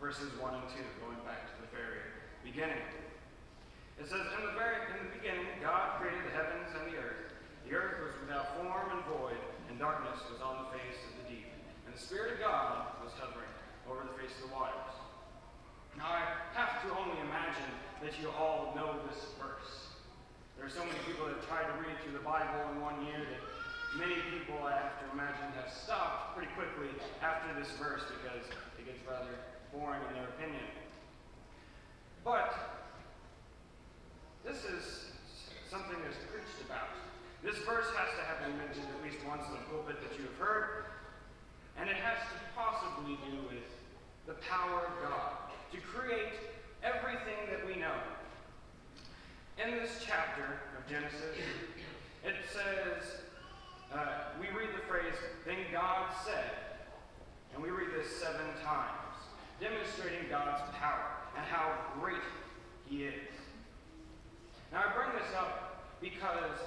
verses 1 and 2, going back to the very beginning. It says, In the very in the beginning, God created the heavens and the earth. The earth was without form and void, and darkness was on the face of the deep. And the Spirit of God was hovering over the face of the waters. Now I have to only imagine that you all know this verse. There are so many people that tried to read through the Bible in one year that many people, I have to imagine, have stopped pretty quickly after this verse because it gets rather boring in their opinion. But this is something that's preached about. This verse has to have been mentioned at least once in the pulpit that you have heard, and it has to possibly do with the power of God to create everything that we know. In this chapter of Genesis, it says, uh, we read the phrase, then God said, and we read this seven times, demonstrating God's power and how great He is. Now, I bring this up because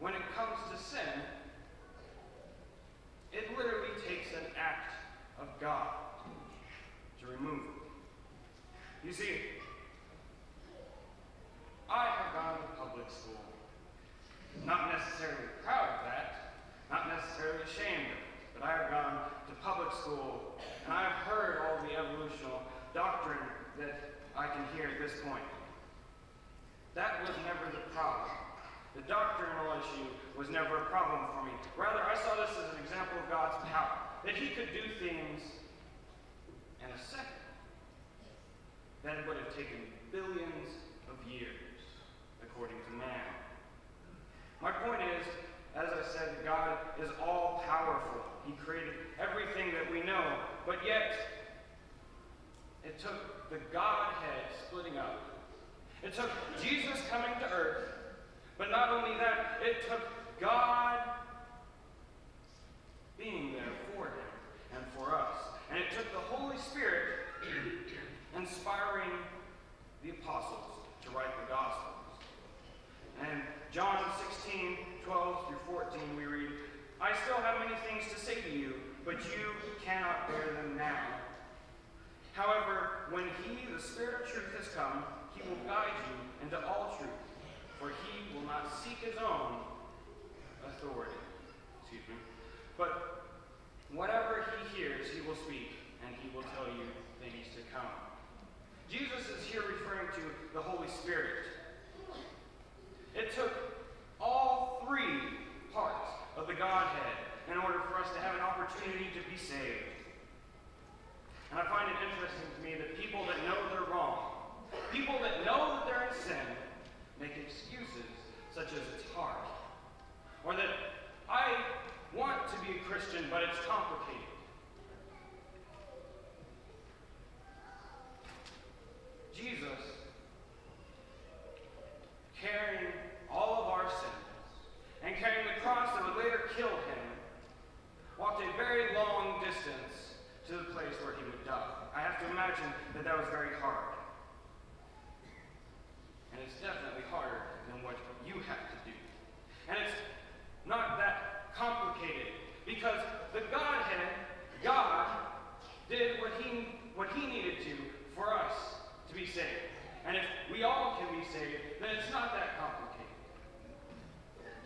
when it comes to sin, it literally takes an act of God to remove it. You see, I have gone to public school. Not necessarily proud of that, not necessarily ashamed of it, but I have gone to public school and I have heard all the evolutional doctrine that I can hear at this point. That was never the problem. The doctrinal issue was never a problem for me. Rather, I saw this as an example of God's power, that He could do things in a second that would have taken billions of years, according to man. My point is, as I said, God is all powerful. He created everything that we know, but yet it took the Godhead splitting up. It took Jesus coming to earth, but not only that, it took God being there for him and for us. And it took the Holy Spirit inspiring the apostles to write the Gospels. And John 16, 12 through 14, we read, I still have many things to say to you, but you cannot bear them now. However, when he, the Spirit of truth, has come, he will guide you into all truth, for he will not seek his own authority. Excuse me. But whatever he hears, he will speak, and he will tell you things to come. Jesus is here referring to the Holy Spirit. It took all three parts of the Godhead in order for us to have an opportunity to be saved. And I find it interesting to me that people that know they're wrong, people that know that they're in sin, make excuses such as it's hard. Or that I want to be a Christian, but it's complicated. Jesus, carrying all of our sins and carrying the cross that would later kill him, walked a very long distance to the place where he would die. I have to imagine that that was very hard. And it's definitely harder than what you have to do. And it's not that complicated because the Godhead, God, did what he, what he needed to for us to be saved. And if we all can be saved, then it's not that complicated.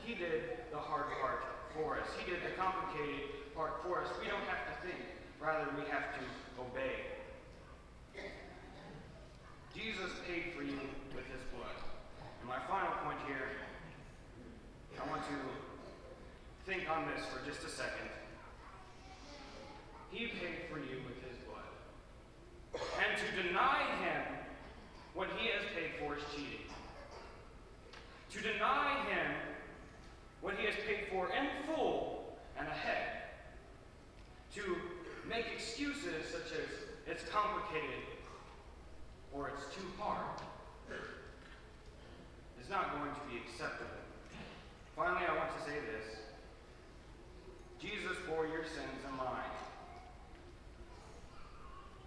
He did the hard part for us. He did the complicated part for us. We don't have to think. Rather, we have to obey. Jesus paid for you with his blood. And my final point here, I want to think on this for just a second. He paid for you with his blood. And to deny him what he has paid for is cheating. To deny him what he has paid for in full and ahead. To make excuses such as it's complicated or it's too hard is not going to be acceptable. Finally, I want to say this Jesus bore your sins and mine.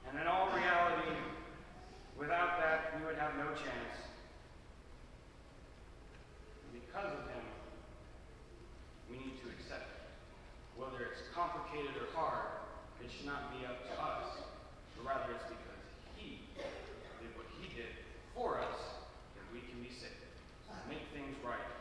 And in all reality, without that, we would have no chance. Because of him, we need to accept it. Whether it's complicated or hard, it should not be up to us, but rather it's because He did what He did for us that we can be saved. Make things right